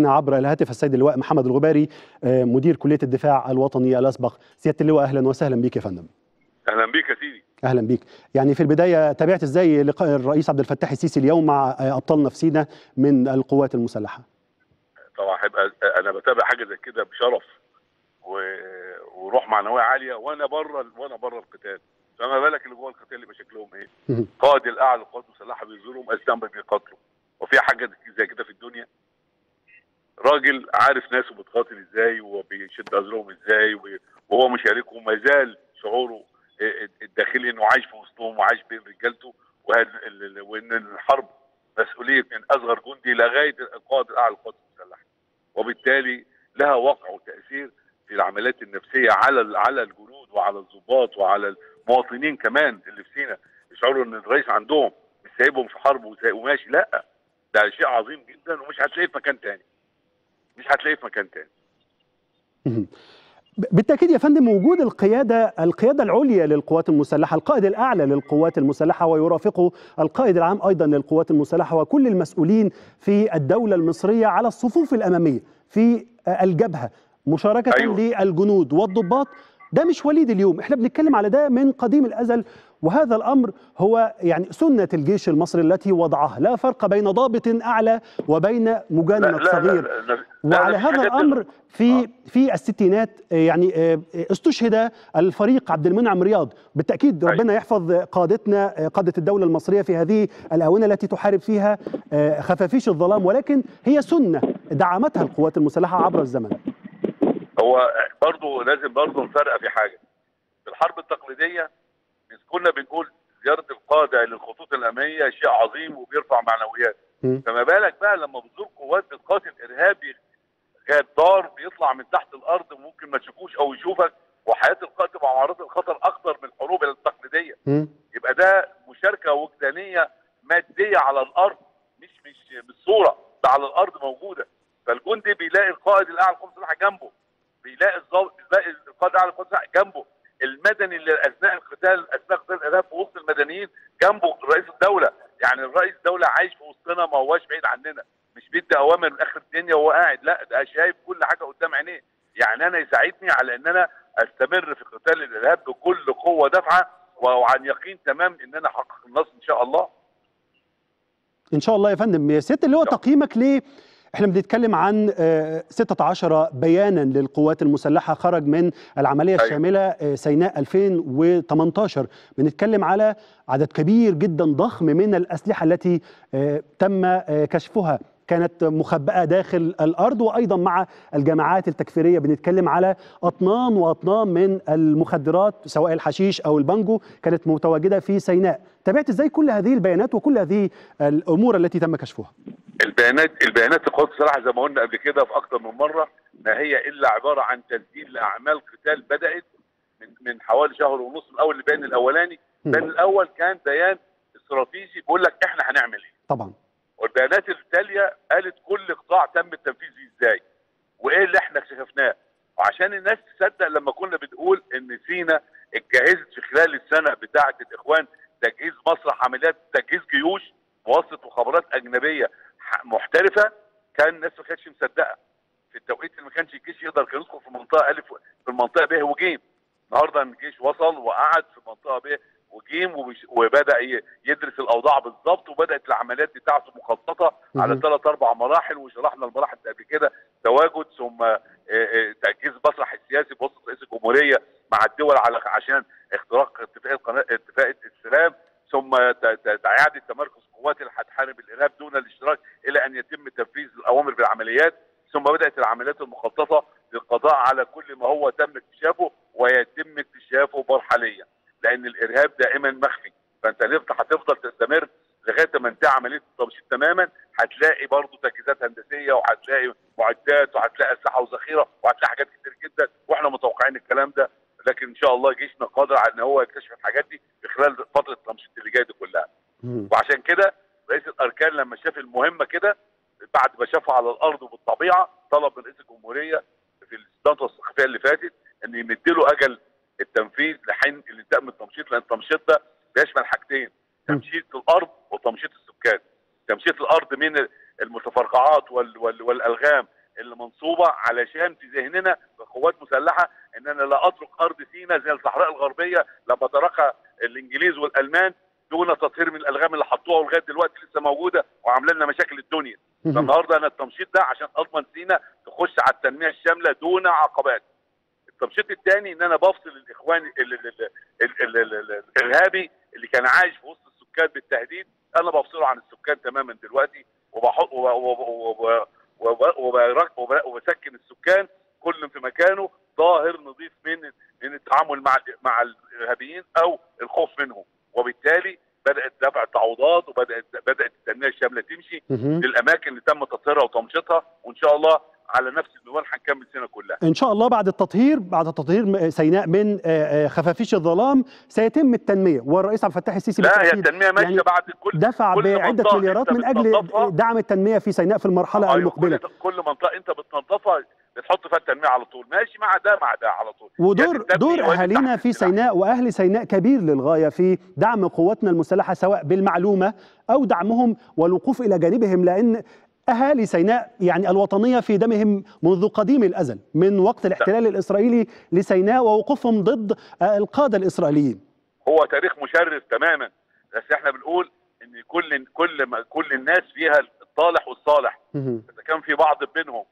عبر الهاتف السيد اللواء محمد الغباري مدير كلية الدفاع الوطني الأسبق. سيادة اللواء أهلا وسهلا بك يا فندم. أهلا بك يا سيدي. أهلا بك يعني في البداية تابعت إزاي لقاء الرئيس عبد الفتاح السيسي اليوم مع ابطالنا في سينا من القوات المسلحة؟ طبعا هيبقى أنا بتابع حاجة زي كده بشرف و... وروح معنوية عالية وأنا بره وأنا بره القتال. فما بالك اللي جوه القتال يبقى شكلهم إيه؟ قائد الأعلى للقوات المسلحة بيزورهم اسلام بيقاتلوا. وفي حاجة زي كده في الدنيا؟ راجل عارف ناسه بتقاتل إزاي وبيشد ازرهم إزاي وهو مشاركهم ما زال شعوره الداخلي إنه عايش في وسطهم وعايش بين رجالته وإن الحرب مسؤولية من أصغر جندي لغاية القائد الأعلى للقوات المسلحة. وبالتالي لها وقع وتأثير في العمليات النفسية على على الجنود وعلى الضباط وعلى المواطنين كمان اللي في سينا. يشعروا إن الرئيس عندهم مش سايبهم في حرب وماشي. لأ ده شيء عظيم جدا ومش هتلاقيه في مكان تاني. مش هتلاقيه في مكان تاني بالتأكيد يا فندم وجود القياده القيادة العليا للقوات المسلحة القائد الأعلى للقوات المسلحة ويرافقه القائد العام أيضا للقوات المسلحة وكل المسؤولين في الدولة المصرية على الصفوف الاماميه في الجبهة مشاركة أيوة. للجنود والضباط ده مش وليد اليوم. إحنا بنتكلم على ده من قديم الأزل وهذا الأمر هو يعني سنة الجيش المصري التي وضعها لا فرق بين ضابط أعلى وبين مجند صغير. لا لا لا وعلى هذا الأمر في في الستينات يعني استشهد الفريق عبد المنعم رياض. بالتأكيد ربنا يحفظ قادتنا قادة الدولة المصرية في هذه الآونة التي تحارب فيها خفافيش الظلام. ولكن هي سنة دعمتها القوات المسلحة عبر الزمن. هو برضه لازم برضه نفرق في حاجة. في الحرب التقليدية كنا بنقول زيارة القاده للخطوط الاماميه شيء عظيم وبيرفع معنويات. فما بالك بقى لما بتزور قوات بتقاتل إرهابي غدار بيطلع من تحت الأرض وممكن ما تشوفوش أو يشوفك وحياة القائد تبقى معرضه للخطر أكثر من الحروب التقليدية. يبقى ده مشاركة وجدانية مادية على الأرض مش مش بالصورة ده على الأرض موجودة. فالجندي بيلاقي القائد الأعلى للقوات المسلحه جنبه. بيلاقي الضابط بيلاقي القائد للقوات المسلحه جنبه. المدني اللي أثناء القتال أثناء قتال الإرهاب في وسط المدنيين جنبه رئيس الدولة. يعني الرئيس الدولة عايش في وسطنا ما هواش بعيد عننا. مش بيدي أوامر من آخر الدنيا وهو قاعد. لا ده شايف كل حاجة قدام عينيه. يعني أنا يساعدني على إن أنا أستمر في قتال الإرهاب بكل قوة دافعة وعن يقين تمام إن أنا أحقق النصر إن شاء الله. إن شاء الله يا فندم. يا ست اللي هو تقييمك ليه؟ إحنا بنتكلم عن 16 بيانا للقوات المسلحة خرج من العملية الشاملة سيناء 2018 بنتكلم على عدد كبير جدا ضخم من الأسلحة التي تم كشفها. كانت مخبأة داخل الأرض وأيضا مع الجماعات التكفيرية. بنتكلم على أطنان وأطنان من المخدرات سواء الحشيش أو البانجو كانت متواجدة في سيناء. تابعت إزاي كل هذه البيانات وكل هذه الأمور التي تم كشفها؟ البيانات البيانات القوات المسلحة زي ما قلنا قبل كده في أكثر من مرة ما هي إلا عبارة عن تسجيل لأعمال قتال بدأت من من حوالي شهر ونص من أول البيان الأولاني. البيان الأول كان بيان استراتيجي بيقول لك إحنا هنعمل إيه. طبعا. والبيانات التالية قالت كل قطاع تم التنفيذ إزاي وإيه اللي إحنا اكتشفناه. وعشان الناس تصدق لما كنا بنقول إن سينا اتجهزت في خلال السنة بتاعة الإخوان تجهيز مسرح عمليات تجهيز جيوش بواسطه مخابرات أجنبية محترفة كان الناس ما كانتش مصدقة. في التوقيت اللي ما كانش الجيش يقدر كان يدخل في المنطقة ألف في المنطقة ب وجيم. النهارده الجيش وصل وقعد في المنطقة ب وجيم وبدأ يدرس الأوضاع بالظبط وبدأت العمليات بتاعته مخططة على ثلاث أربع مراحل وشرحنا المراحل قبل كده. تواجد ثم تجهيز المسرح السياسي بواسطة رئيس الجمهورية مع الدول على عشان اختراق اتفاقيه اتفاقيه السلام. ثم إعادة تمركز قوات اللي هتحارب الإرهاب دون الاشتراك إلى أن يتم تنفيذ الأوامر بالعمليات ثم بدأت العمليات المخططة للقضاء على كل ما هو تم اكتشافه ويتم اكتشافه مرحليا لأن الإرهاب دائما مخفي. فأنت هتفضل تستمر لغاية ما انتهي عملية التمشيط تماما هتلاقي برضه تجهيزات هندسية وهتلاقي معدات وهتلاقي أسلحة وذخيرة وهتلاقي حاجات كتير جدا وإحنا متوقعين الكلام ده. لكن إن شاء الله جيشنا قادر على إن هو يكتشف الحاجات دي في خلال فترة التمشيط اللي جاية دي كلها. وعشان كده الأركان لما شاف المهمة كده بعد ما شافها على الأرض وبالطبيعه طلب من رئيس الجمهورية في الدانته الصحفيه اللي فاتت إن يمد له أجل التنفيذ لحين الانتهاء من التمشيط لأن التمشيط ده بيشمل حاجتين تمشيط الأرض وتمشيط السكان. تمشيط الأرض من المتفرقعات وال وال والألغام اللي منصوبة علشان في ذهننا كقوات مسلحة ان أنا لا أترك أرض سيناء زي الصحراء الغربية لما تركها الإنجليز والألمان دون تطهير من الألغام اللي حطوها ولغاية دلوقتي لسه موجودة وعاملة لنا مشاكل الدنيا. فالنهارده أنا التمشيط ده عشان أضمن سينا تخش على التنمية الشاملة دون عقبات. التمشيط الثاني إن أنا بفصل الاخوان ال- ال- ال- ال- ال- ال- الإرهابي اللي كان عايش في وسط السكان بالتهديد أنا بفصله عن السكان تماما دلوقتي وبحط وب- وب- وب- وب- وب- وب- وبسكن السكان كل في مكانه ظاهر نظيف من من التعامل مع مع الإرهابيين أو الخوف منهم. وبالتالي بدأت دفع تعويضات وبدات بدأت التنمية الشاملة تمشي. للأماكن اللي تم تطهيرها وتمشيطها وإن شاء الله على نفس المنوال هنكمل سنة كلها. إن شاء الله بعد التطهير بعد تطهير م- سيناء من آه، آه، خفافيش الظلام سيتم التنمية. والرئيس عبد الفتاح السيسي لا هي التنمية ماشية يعني بعد كل دفع كل بعدة مليارات من أجل. دعم التنمية في سيناء في المرحلة أيوة، المقبلة. كل, منطقة أنت بتنظفها بتحط فيها التنمية على طول. ماشي مع ده مع ده على طول. ودور يعني دور أهالينا في. سيناء وأهل سيناء كبير للغاية في دعم قواتنا المسلحة سواء بالمعلومة أو دعمهم والوقوف إلى جانبهم لأن أهالي سيناء يعني الوطنية في دمهم منذ قديم الأزل من وقت الاحتلال الإسرائيلي لسيناء ووقوفهم ضد آه، القادة الإسرائيليين. هو تاريخ مشرف تماما بس إحنا بنقول إن كل كل كل الناس فيها الطالح والصالح. إذا كان في بعض منهم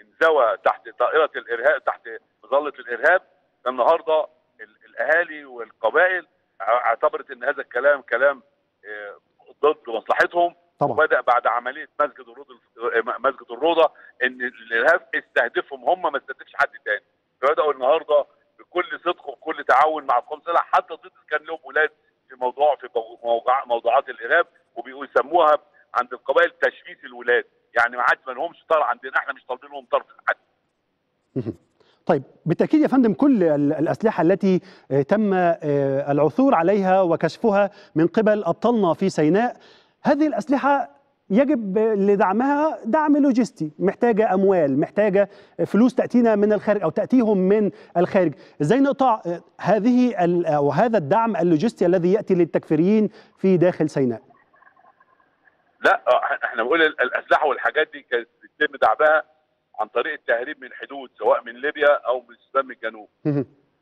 انزوى تحت طائرة الإرهاب تحت مظله الإرهاب النهارده ال- الأهالي والقبائل اعتبرت إن هذا الكلام كلام آه، ضد مصلحتهم طبعا. وبدأ بعد عملية مسجد الروضه مسجد الروضة إن الإرهاب استهدفهم هم ما استهدفش حد تاني. فبداوا النهارده بكل صدق وبكل تعاون مع المسلحه حتى ضد كان لهم ولاد في موضوع في موضوع موضوعات الإرهاب وبيسموها عند القبائل تشميس الولاد. يعني ما عادش ما لهمش طار عندنا إحنا مش طالبين لهم طرف حد. طيب بالتأكيد يا فندم كل ال- الأسلحة التي آه، تم آه، العثور عليها وكشفها من قبل ابطالنا في سيناء. هذه الأسلحة يجب لدعمها دعم لوجستي. محتاجة أموال محتاجة فلوس تأتينا من الخارج أو تأتيهم من الخارج. إزاي نقطع هذه أو هذا الدعم اللوجستي الذي يأتي للتكفيريين في داخل سيناء؟ لا إحنا بنقول ال- الأسلحة والحاجات دي كانت بيتم دعمها عن طريق التهريب من الحدود سواء من ليبيا أو من السودان من الجنوب.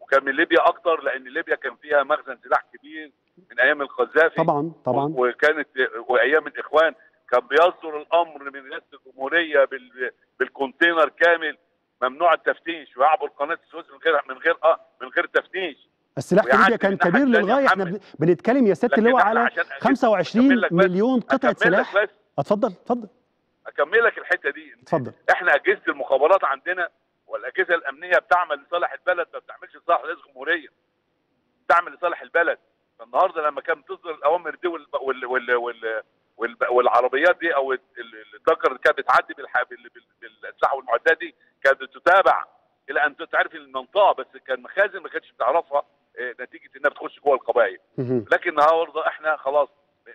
وكان من ليبيا أكتر لأن ليبيا كان فيها مخزن سلاح كبير من أيام القذافي. طبعا طبعا. وكانت وأيام الإخوان. كان بيصدر الأمر من رئاسة الجمهورية بال بالكونتينر كامل. ممنوع التفتيش. ويعبر قناة السويس من غير من غير آه من غير تفتيش. السلاح في ليبيا كان كبير للغاية. إحنا بنتكلم يا سياده لكن اللواء على عشان أكمل- 25 أكمل لك بس- مليون قطعة سلاح. بس. اتفضل اتفضل. أكمل لك الحتة دي. اتفضل. إحنا أجهزة المخابرات عندنا والأجهزة الأمنية بتعمل لصالح البلد ما بتعملش لصالح رئيس الجمهورية. بتعمل لصالح البلد. فالنهارده لما كانت تصدر الأوامر دي وال وال وال وال وال والعربيات دي أو ال- ال- التجر اللي كانت بتعدي بالح- بال- بال- بالأسلحة والمعدات دي كانت بتتابع إلى أن تعرف المنطقة بس كان مخازن ما كانتش بتعرفها آه، نتيجة إنها بتخش جوه القبائل. لكن النهارده إحنا خلاص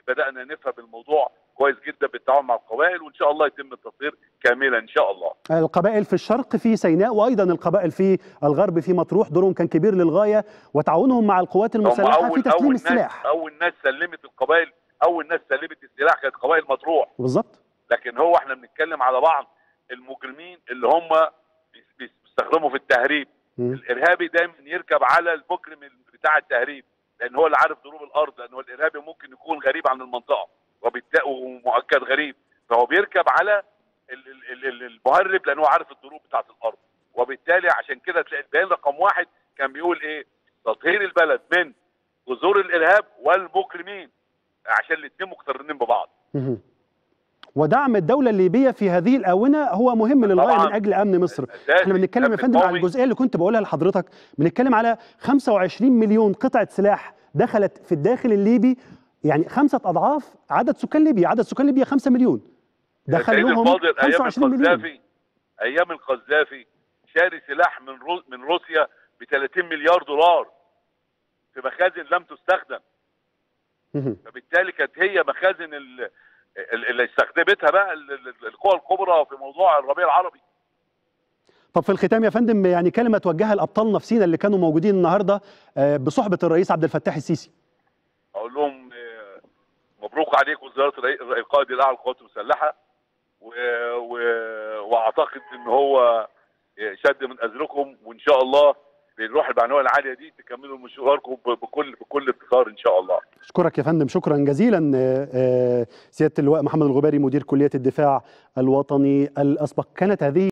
بدأنا نفهم الموضوع كويس جدا بالتعاون مع القبائل وإن شاء الله يتم التطهير كاملا إن شاء الله. القبائل في الشرق في سيناء وأيضا القبائل في الغرب في مطروح دورهم كان كبير للغاية وتعاونهم مع القوات المسلحة في تسليم أول السلاح. ناس أول ناس سلمت القبائل أول ناس سلمت السلاح كانت قبائل مطروح. بالظبط. لكن هو إحنا بنتكلم على بعض المجرمين اللي هم بيس- بيستخدموا في التهريب. الإرهابي دايما يركب على المجرم بتاع التهريب. لأن هو اللي عارف ظروف الأرض لأن هو الإرهابي ممكن يكون غريب عن المنطقة. وبالتالي ومؤكد غريب. فهو بيركب على ال- ال- ال- المهرب لأن هو عارف الظروف بتاعت الأرض. وبالتالي عشان كده تلاقي البيان رقم واحد كان بيقول إيه؟ تطهير البلد من جذور الإرهاب والمجرمين. عشان الاثنين مقترنين ببعض. ودعم الدولة الليبية في هذه الآونة هو مهم للغاية طبعاً. من أجل أمن مصر. إحنا بنتكلم يا فندم على. الجزئية اللي كنت بقولها لحضرتك بنتكلم على 25 مليون قطعة سلاح دخلت في الداخل الليبي يعني خمسة أضعاف عدد سكان ليبيا عدد سكان ليبيا 5 مليون دخل لهم الفاضل أيام 25 مليون القذافي أيام القذافي شاري سلاح من رو من روسيا ب 30 مليار دولار في مخازن لم تستخدم. فبالتالي كانت هي مخازن ال- اللي استخدمتها بقى ال- ال- القوى الكبرى في موضوع الربيع العربي. طب في الختام يا فندم يعني كلمة توجهها لأبطالنا في سينا اللي كانوا موجودين النهاردة آه، بصحبة الرئيس عبد الفتاح السيسي. أقول لهم آه، مبروك عليكم زياره القائد الأعلى للقوات المسلحة و... و... وأعتقد إن هو شد من أزركم وإن شاء الله بالروح المعنويه العالية دي تكملوا مشواركم بكل بكل افتخار إن شاء الله. أشكرك يا فندم شكرا جزيلا آه، آه، سيادة اللواء محمد الغباري مدير كلية الدفاع الوطني الأسبق. كانت هذه